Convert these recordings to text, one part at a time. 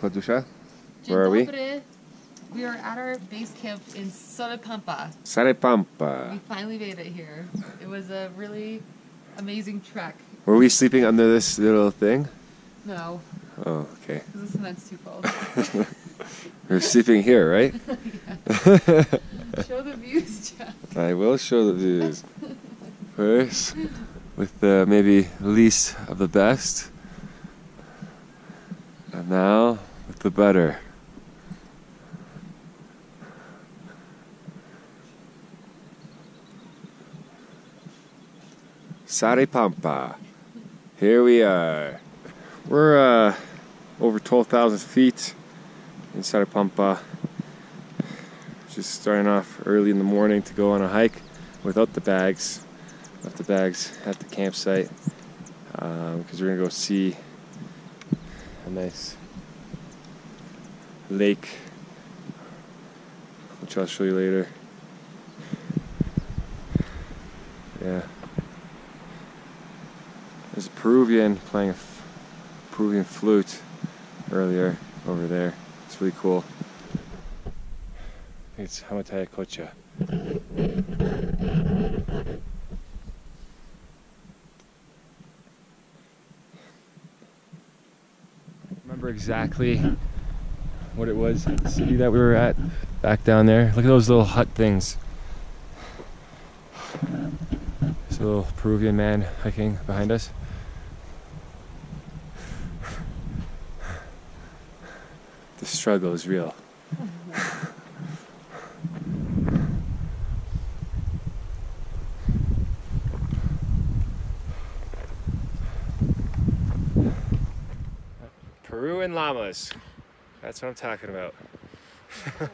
Where are we? We are at our base camp in Solepampa. Sarepampa. We finally made it here. It was a really amazing trek. Were we sleeping under this little thing? No, Oh, okay. because the cement's too cold. We're sleeping here, right? Show the views, Jeff. I will show the views. First, with the maybe least of the best. And now, the better. Saripampa. Here we are. We're uh, over 12,000 feet in Saripampa. Just starting off early in the morning to go on a hike without the bags. Left the bags at the campsite because we're gonna go see a nice lake, which I'll show you later. Yeah. There's a Peruvian playing a Peruvian flute earlier over there. It's really cool. It's Hamataya Kocha. Remember exactly what it was, the city that we were at back down there. Look at those little hut things. A little Peruvian man hiking behind us. The struggle is real. Peru and llamas. That's what I'm talking about. Look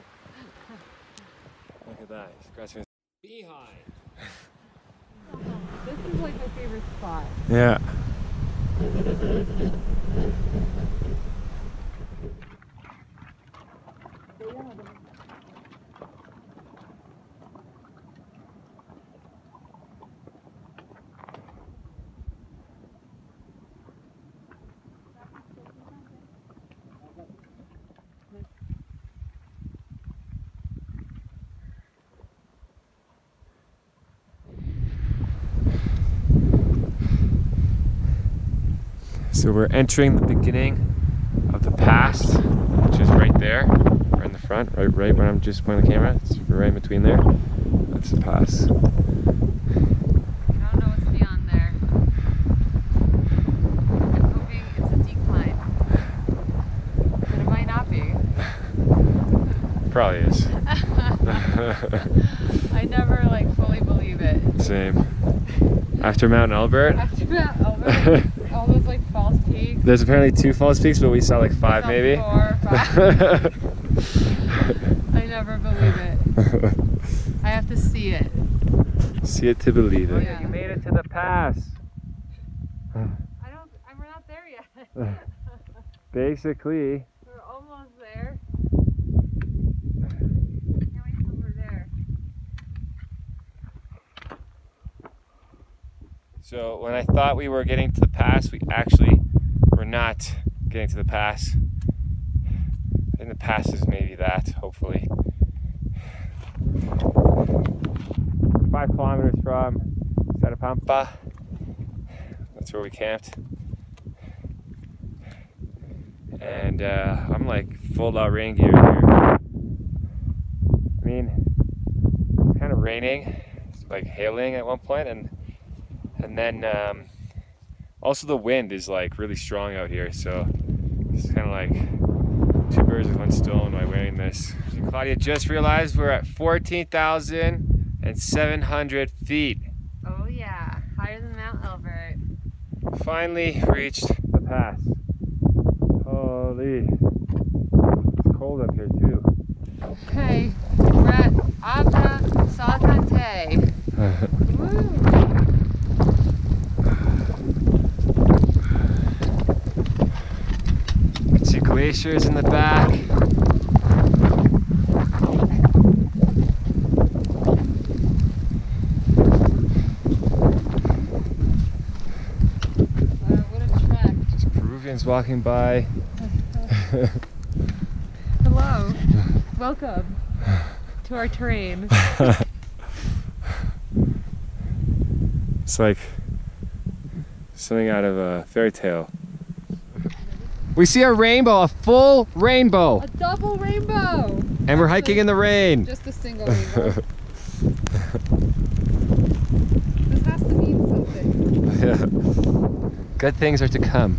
at that. He's scratching his behind. This is like my favorite spot. Yeah. So we're entering the beginning of the pass, which is right there, right in the front, right, right when I'm just pointing the camera. It's right in between there. That's the pass. I don't know what's beyond there. I'm hoping it's a decline. But it might not be. Probably is. I never like fully believe it. Same. After Mount Elbert, After that, all those, all those like false peaks. there's apparently two false peaks, but we saw like five maybe. Four, five. I never believe it. I have to see it. See it to believe it. Oh, yeah. You made it to the pass. I don't. I'm we're not there yet. Uh. Basically, we're almost there. Can't wait till we're there. So when I thought we were getting to the pass, we actually were not getting to the pass. Think the pass is maybe that, hopefully. Five kilometers from Sarapampa. That's where we camped. And uh, I'm like full out rain gear here. I mean, it's kind of raining, it's like hailing at one point, and and then um, also the wind is like really strong out here so it's kind of like two birds with one stone by wearing this. And claudia just realized we're at 14700 feet. Oh yeah, higher than Mount Elbert. finally reached the pass. Holy. It's cold up here too. Okay, we're at Abra Salkantay. Woo! see glaciers in the back Wow, what a trek. Just Peruvians walking by. Hello. Welcome to our terrain. It's like something out of a fairy tale. We see a rainbow, a full rainbow, A double rainbow. and we're hiking in the rain. Just a single rainbow. this has to mean something. Yeah. Good things are to come.